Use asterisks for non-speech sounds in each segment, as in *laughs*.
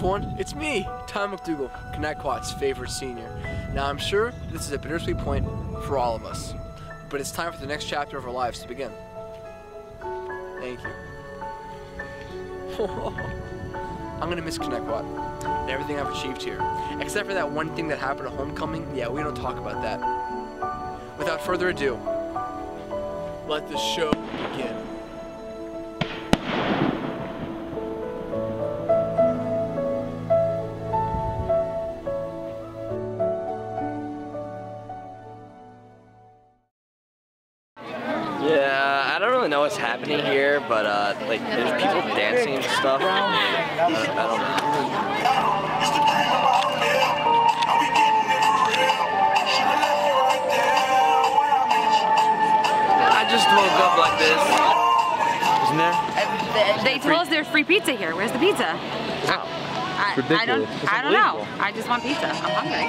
Everyone, it's me, Tom McDougal, Connetquot's favorite senior. Now I'm sure this is a bittersweet point for all of us, but it's time for the next chapter of our lives to begin. Thank you. *laughs* I'm gonna miss Connetquot and everything I've achieved here. Except for that one thing that happened at homecoming, yeah, we don't talk about that. Without further ado, let the show begin. What's happening here, but uh, like there's people dancing and stuff. Uh, I don't know. I just woke up like this. Isn't there? They told us there's free pizza here. Where's the pizza? How? I, I don't. ridiculous. I don't know. I just want pizza. I'm hungry.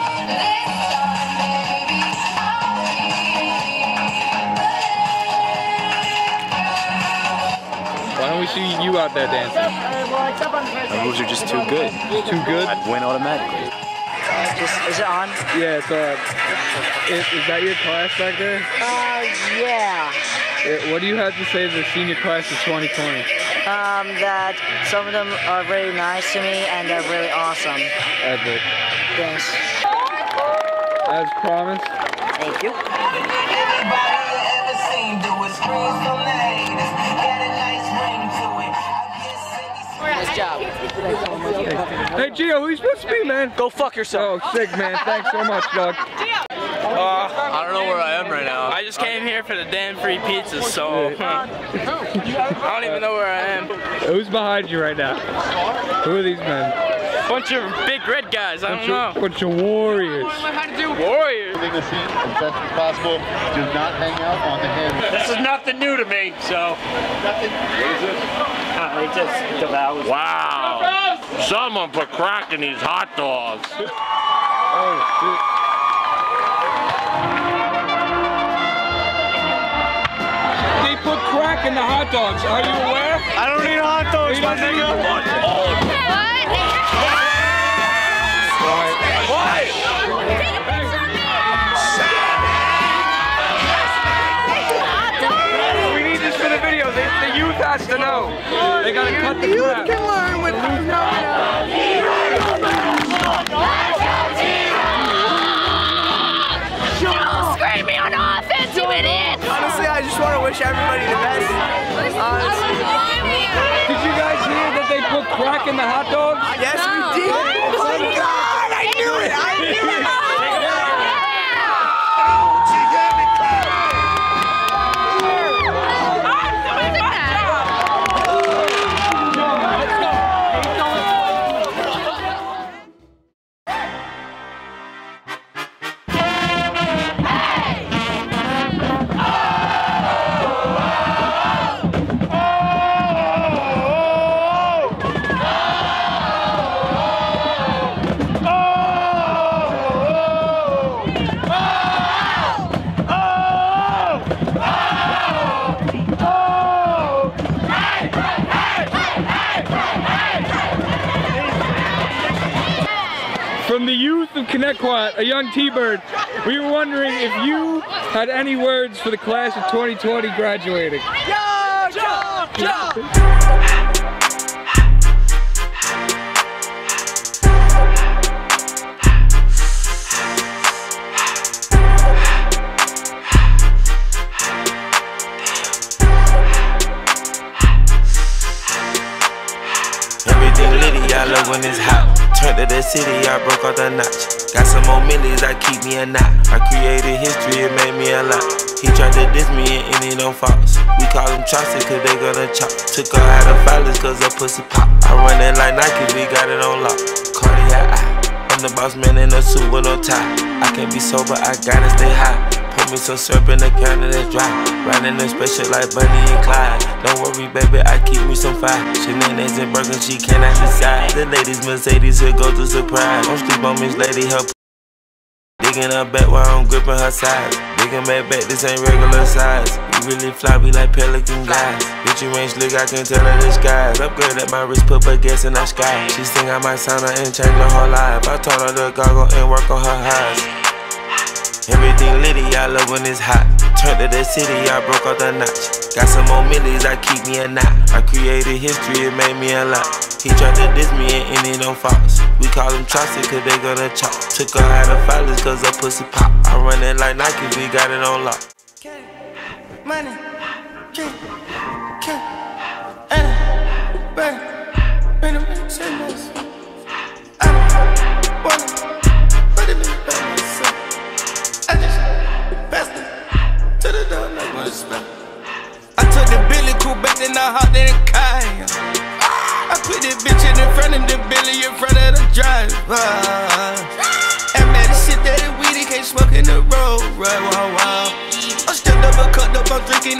We see you out there dancing? My moves are just too good. Too good? I'd win automatically. Just, is it on? Yeah, so uh, is, is that your class back there? Uh, yeah. Yeah, What do you have to say to the senior class of 2020? Um, that some of them are really nice to me and they're really awesome. Epic. Thanks. As promised. Thank you. Hey, Gio, who you supposed to be, man? Go fuck yourself. Oh, sick, man. Thanks so much, dog. Uh, I don't know where I am right now. I just came here for the damn free pizza, so *laughs* I don't even know where I am. Who's behind you right now? Who are these men? Bunch of big red guys. I don't Bunch know. of, bunch of warriors. Warriors. Taking a seat as best as possible. Do not hang out on the hand. This is nothing new to me, so. Nothing. What is this? Uh, he just devours. Wow. Someone put crack in these hot dogs. *laughs* Oh, shit. They put crack in the hot dogs. Are you aware? I don't need hot dogs, You my don't need nigga. The youth has to know. They gotta cut the crap. can learn with Scream me on offense, you idiot! Honestly, I just want to wish everybody the best. Honestly. Did you guys hear that they put crack in the hot dogs? Yes, From the youth of Connetquot, a young T-Bird, we were wondering if you had any words for the class of 2020 graduating. Everything litty, I love when it's hot. Turned to the city, I broke out the notch. Got some more millies, I keep me a knot. I created history, it made me a lot. He tried to diss me and any don't false. We call them chopsticks cause they gonna chop. Took her out of violence cause her pussy pop. I run it like Nike, we got it on lock. Cardiac. I'm the boss man in a suit with no tie. I can't be sober, I gotta stay high. Me some syrup in the counter that's dry. Riding the special like Bonnie and Clyde. Don't worry, baby, I keep me some fire. Shenanigans and burger, she cannot decide. The ladies Mercedes, here goes the surprise. Don't sleep on Miss Lady, her digging her back while I'm gripping her sides. Digging back back, this ain't regular size. You really we like pelican guys. Bitch, you ain't slick, I can tell her this guys. Upgrade at my wrist, put gas in the sky. She think I might sign her and change her whole life. I told her to goggle and work on her eyes. Everything litty, I love when it's hot. Turned to the city, I broke off the notch. Got some more millies, I keep me a knot. I created history, it made me a lot. He tried to diss me and any them fox. We call them Chaucer cause they gonna chop. Took her out of filers cause her pussy pop. I run it like Nike, we got it on lock. Money, king, king, and bang,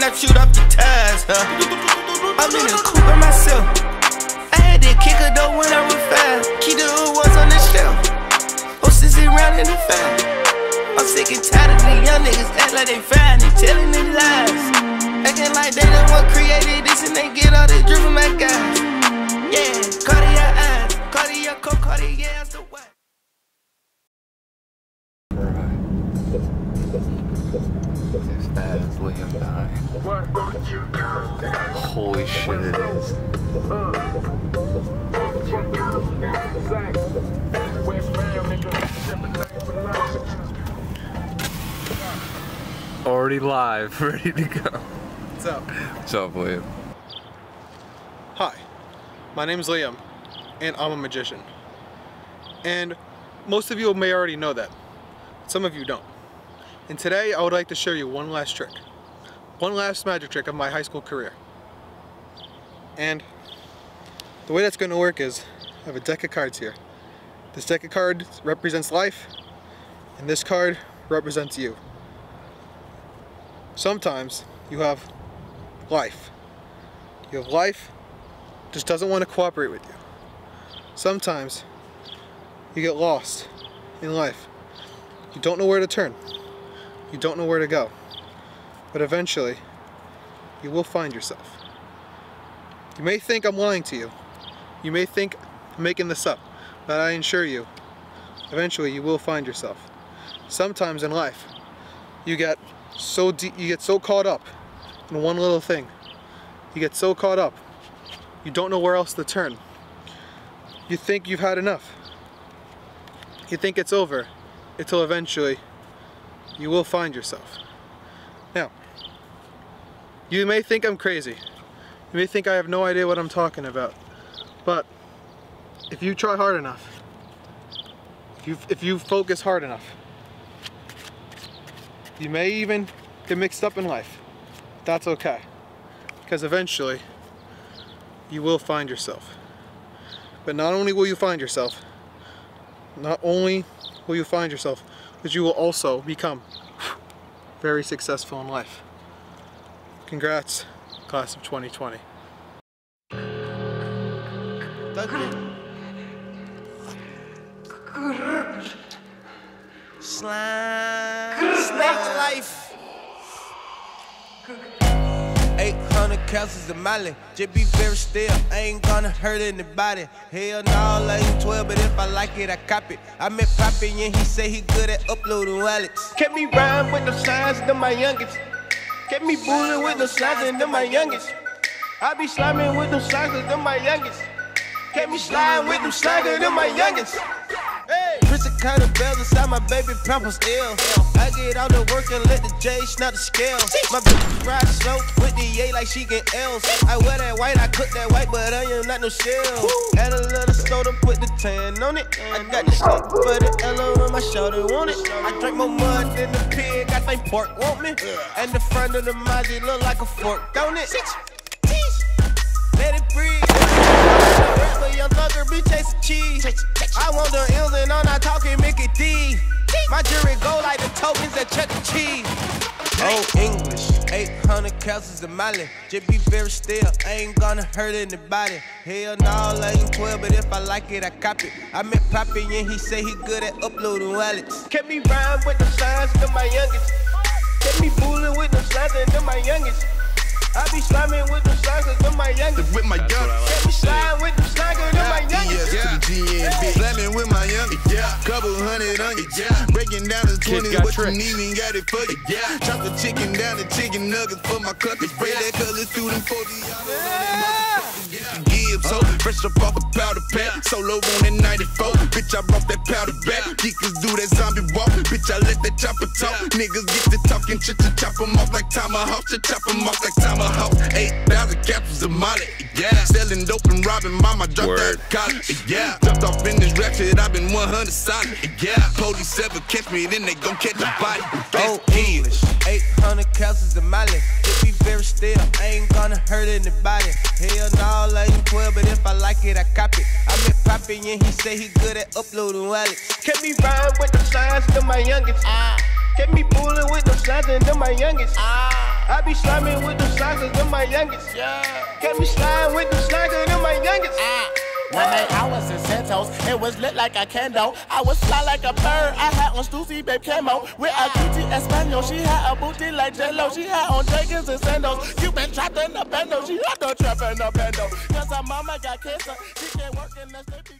up, drinking, I shoot off the tires, huh? I'm in the coupe by myself. I had to kick her though when I was fast. Keep the was on the shelf. Oh, sissy round in the fast. I'm sick and tired of the young niggas act like they fine and telling their lies. Acting like they the one created this and they get all this drip from my guys. Yeah, Cartier eyes, Cartier coke, Cartier as shit, it is. Already live, *laughs* ready to go. What's up? What's up, Liam? Hi, my name is Liam, and I'm a magician. And most of you may already know that. Some of you don't. And today I would like to show you one last trick. One last magic trick of my high school career. And the way that's going to work is I have a deck of cards here. This deck of cards represents life, and this card represents you. Sometimes you have life. You have life, just doesn't want to cooperate with you. Sometimes you get lost in life. You don't know where to turn. You don't know where to go. But eventually, you will find yourself. You may think I'm lying to you. You may think I'm making this up. But I assure you, eventually you will find yourself. Sometimes in life, you get so deep, you get so caught up in one little thing. You get so caught up, you don't know where else to turn. You think you've had enough. You think it's over until eventually you will find yourself. Now, you may think I'm crazy. You may think I have no idea what I'm talking about. But if you try hard enough, if you, if you focus hard enough, you may even get mixed up in life. That's okay. Because eventually, you will find yourself. But not only will you find yourself, not only will you find yourself, but you will also become very successful in life. Congrats, class of 2020. Slime. Snake life. 800 castles of Molly. Just be very still. I ain't gonna hurt anybody. Hell no, I ain't 12, but if I like it, I copy. I met Poppy and he say he good at uploading wallets. Kept me rhyme with the signs, them my youngest. Kept me bullying with the and them my youngest. I be sliming with them signs, them my youngest. Kept me sliding with them sliding, them my youngest. Hey. Prison kind of bells inside my baby pampers ill. I get out to work and let the J snap the scale. My bitch ride slow with the A like she get L's. I wear that white, I cook that white, but I am not no shell. Add a little soda, put the tan on it. I got the stick for the L on my shoulder, want it. I drink more mud than the pig, I think pork want me. And the front of the Mazzy look like a fork, don't it? Let it breathe. Rapper, young thugger, be chasing cheese. I want the ills and I'm not talking Mickey D. My jury go like the tokens at Chuck E. Cheese. Oh, English, 800 800 castles in Mali. Just be very still, I ain't gonna hurt anybody. Hell no, I ain't 12, but if I like it, I cop it. I met Poppy and he say he good at uploading wallets. Kept me rhyme with the signs to my youngest. Kept me fooling with the signs and them my youngest. I be slamming with the slides, cause them my youngest. With my youngest. Kept me sliding with the slides, cause them my youngest. Yeah, to the GNB. Slamming with my youngest. Yeah. Couple hundred on you. Yeah. Breaking down the 20, got what you need, and got it for you. Yeah. Chop the chicken down to chicken nuggets for my cup. Spray that color through them 40 Give so fresh up off the powder pack. Solo on that 94. Bitch, I brought that powder back. Geekers do that zombie walk. Bitch, I let that chopper talk. Niggas get to talking, ch ch chop 'em off like tomahawk. Ch chop 'em off like tomahawk. 8,000 capsules of Molly. Yeah. Selling dope and robbing mama. Dropped out of college. Yeah. Jumped off in this rap shit. i been 100 solid. Yeah. Police ever catch me, then they gon' catch the body. Oh, English. 800 castles in Mali. Just be still, I ain't gonna hurt anybody. Hell no, I ain't 12, but if I like it, I cop it. I met Poppy and he say he good at uploading wallets. Kept me rhyme with the signs to my youngest. Ah. Kept me fooling with the signs and them my youngest. Ah. I be slamming with the signs cause them my youngest. Yeah. Kept me sliding with the signs cause them my youngest. Ah. One night I was in Santos, it was lit like a candle. I was fly like a bird, I had on Stussy babe camo. With a cutie Espanol, she had a booty like Jello. She had on Jenkins and sandals. You been trapped in the bando, she had no trap in the bando. Cause her mama got cancer, she can't work in the state.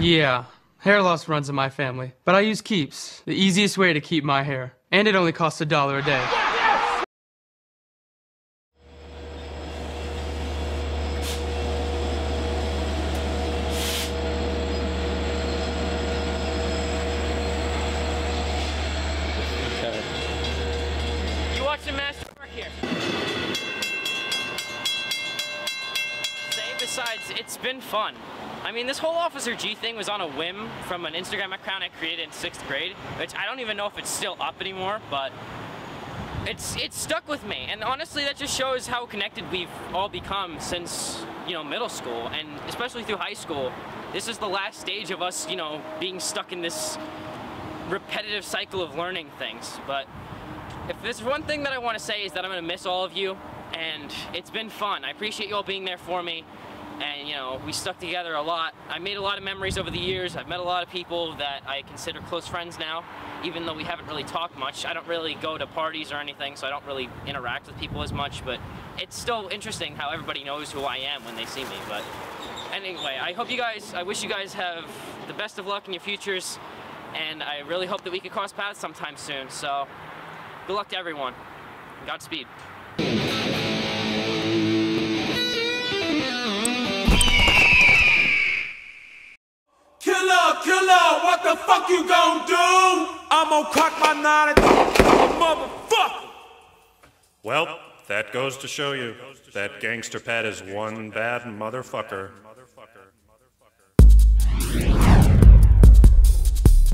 Yeah, hair loss runs in my family, but I use Keeps, the easiest way to keep my hair. And it only costs a dollar a day. You watch the master work here. Say besides, it's been fun. I mean, this whole Officer G thing was on a whim from an Instagram account I created in sixth grade, which I don't even know if it's still up anymore, but it's it's stuck with me. And honestly, that just shows how connected we've all become since you know middle school, and especially through high school. This is the last stage of us, you know, being stuck in this repetitive cycle of learning things. But if there's one thing that I want to say is that I'm going to miss all of you, and it's been fun. I appreciate you all being there for me, and you know, we stuck together a lot. I made a lot of memories over the years. I've met a lot of people that I consider close friends now, even though we haven't really talked much. I don't really go to parties or anything, so I don't really interact with people as much, but it's still interesting how everybody knows who I am when they see me. But anyway, I hope you guys, I wish you guys have the best of luck in your futures, and I really hope that we can cross paths sometime soon. So, good luck to everyone. Godspeed. Killer, killer, what the fuck you gon' do? I'm gonna cock my nine at motherfucker. Well, that goes to show you that Gangster Pat is one bad motherfucker.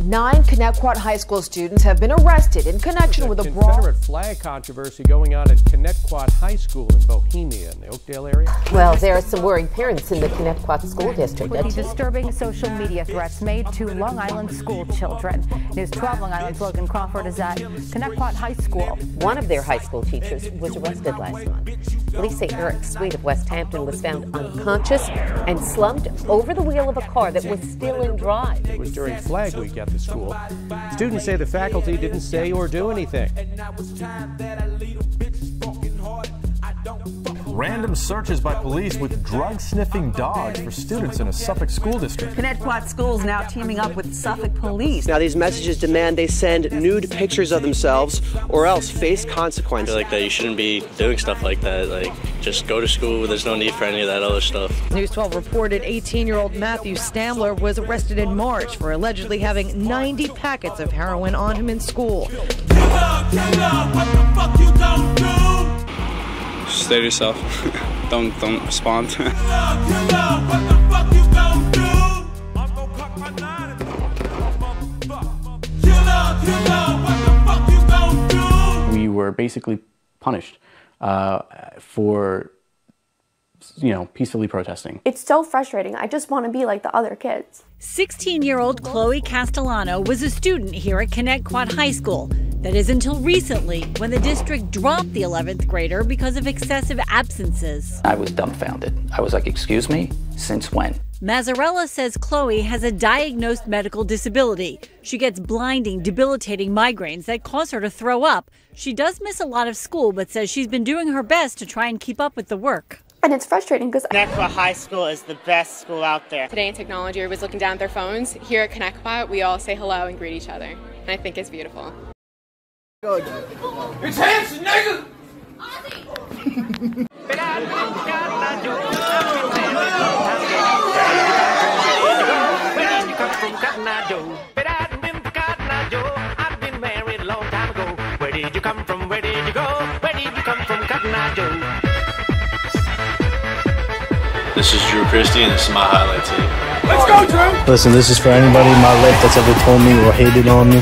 Nine Connetquot High School students have been arrested in connection with a brawl. Confederate flag controversy going on at Connetquot High School in Bohemia in the Oakdale area. Well, there are some worried parents in the Connetquot School District. With the disturbing social media threats made to Long Island school children. News 12 Long Island's Logan Crawford is at Connetquot High School. One of their high school teachers was arrested last month. Say Eric Sweet of West Hampton was found unconscious and slumped over the wheel of a car that was still in drive. It was during Flag Week at the school. Students say the faculty didn't say or do anything. Random searches by police with drug sniffing dogs for students in a Suffolk school district. Connetquot schools now teaming up with Suffolk police. Now, these messages demand they send nude pictures of themselves or else face consequences. I feel like that you shouldn't be doing stuff like that. Like, just go to school. There's no need for any of that other stuff. News 12 reported 18 year old Matthew Stambler was arrested in March for allegedly having 90 packets of heroin on him in school. Stay to yourself. *laughs* don't don't respond. *laughs* we were basically punished uh, for you know, peacefully protesting. It's so frustrating. I just want to be like the other kids. 16 year old Chloe Castellano was a student here at Connetquot High School. That is until recently, when the district dropped the 11th grader because of excessive absences. I was dumbfounded. I was like, Excuse me? Since when? Mazzarella says Chloe has a diagnosed medical disability. She gets blinding, debilitating migraines that cause her to throw up. She does miss a lot of school, but says she's been doing her best to try and keep up with the work. And it's frustrating because Connetquot High School is the best school out there. Today in technology, everybody's looking down at their phones. Here at Connetquot, we all say hello and greet each other. And I think it's beautiful. It's Hanson, nigga! Where did you come from? Where did you go? Where did you come from, Cotton Eye Joe? This is Drew Christie, and this is my highlight tape. Let's go, Drew! Listen, this is for anybody in my life that's ever told me or hated on me.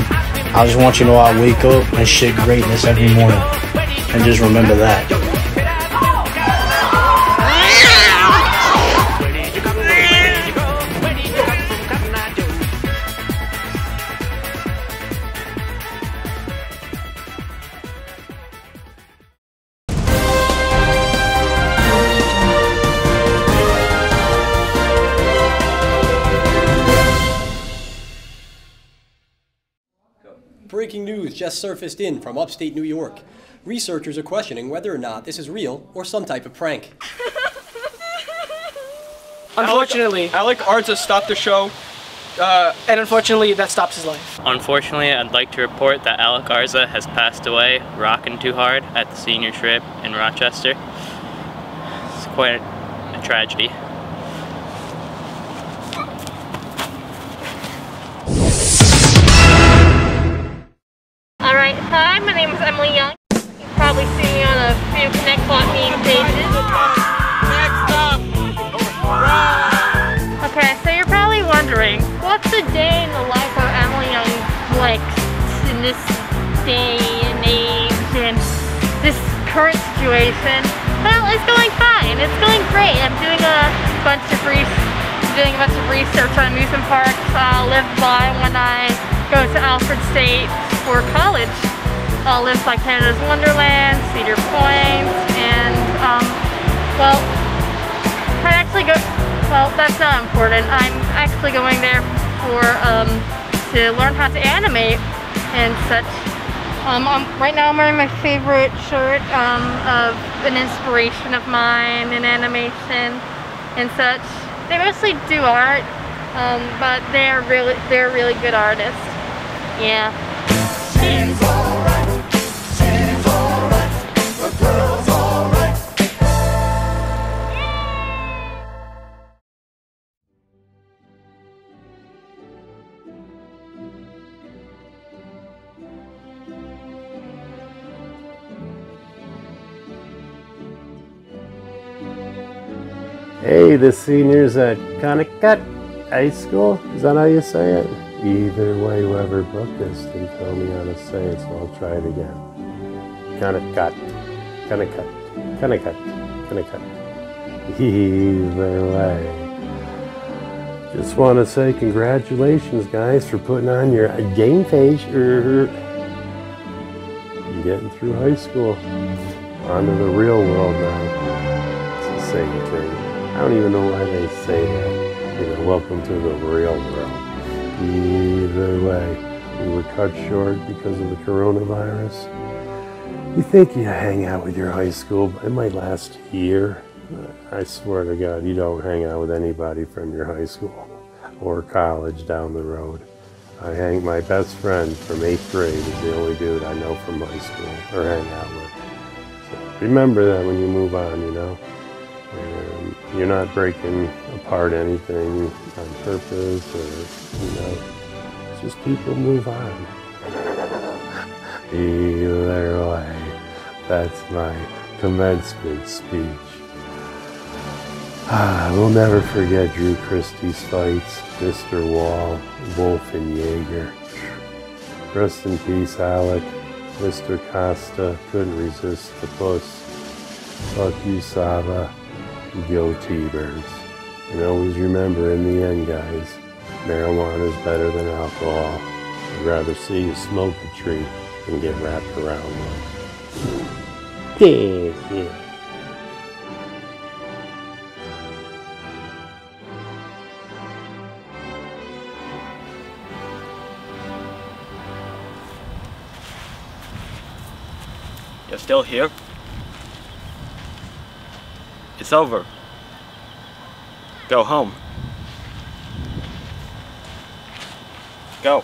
I just want you to know I wake up and shit greatness every morning. And just remember that. Just surfaced in from upstate New York. Researchers are questioning whether or not this is real or some type of prank. *laughs* Unfortunately, Alec Arza stopped the show. uh, and unfortunately, that stops his life. Unfortunately, I'd like to report that Alec Arza has passed away rocking too hard at the senior trip in Rochester. It's quite a tragedy. Young. You've probably seen me on a few Connect meme pages. Okay, so you're probably wondering, what's a day in the life of Emily Young like in this day and age and this current situation? Well, it's going fine. It's going great. I'm doing a bunch of re doing a bunch of research on amusement parks I'll live by when I go to Alfred State for college. I'll live by Canada's Wonderland, Cedar Point, and um, well, I actually go. Well, that's not important. I'm actually going there for um, to learn how to animate and such. Um, um, right now I'm wearing my favorite shirt um, of an inspiration of mine in animation and such. They mostly do art, um, but they're really they're really good artists. Yeah. The seniors at Connecticut High School. Is that how you say it? Either way, whoever booked this didn't tell me how to say it, so I'll try it again. Connecticut, Connecticut, Connecticut, Connecticut. Either way. Just want to say congratulations, guys, for putting on your game face. Er, Getting through high school. Onto the real world now. It's the same thing. I don't even know why they say that. You know, welcome to the real world. Either way, we were cut short because of the coronavirus. You think you hang out with your high school, it might last a year. I swear to God, you don't hang out with anybody from your high school or college down the road. I hang, my best friend from eighth grade is the only dude I know from high school or hang out with. So remember that when you move on, you know. You're not breaking apart anything on purpose or, you know, it's just people move on. Either way, that's my commencement speech. Ah, we'll never forget Drew Christie's fights, Mr. Wall, Wolf, and Jaeger. Rest in peace, Alec. Mr. Costa couldn't resist the puss. Fuck you, Saba. Go T-Birds. And always remember in the end, guys, marijuana is better than alcohol. I'd rather see you smoke a tree than get wrapped around one. Yeah, yeah. You're still here? It's over. Go home. Go.